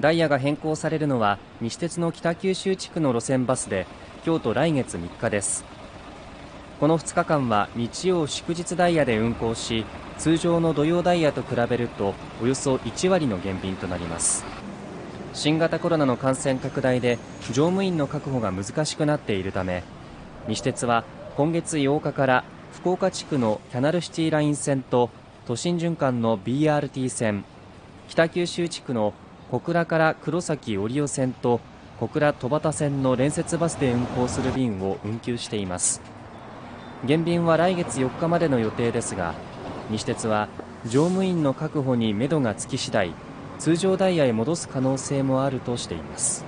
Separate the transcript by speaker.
Speaker 1: ダイヤが変更されるのは西鉄の北九州地区の路線バスで今日と来月3日です。この2日間は日曜祝日ダイヤで運行し通常の土曜ダイヤと比べるとおよそ1割の減便となります。新型コロナの感染拡大で乗務員の確保が難しくなっているため西鉄は今月8日から福岡地区のキャナルシティライン線と都心循環の BRT 線北九州地区の小倉から黒崎折尾線と小倉戸端線の連接バスで運行する便を運休しています。減便は来月4日までの予定ですが西鉄は乗務員の確保にめどがつき次第通常ダイヤへ戻す可能性もあるとしています。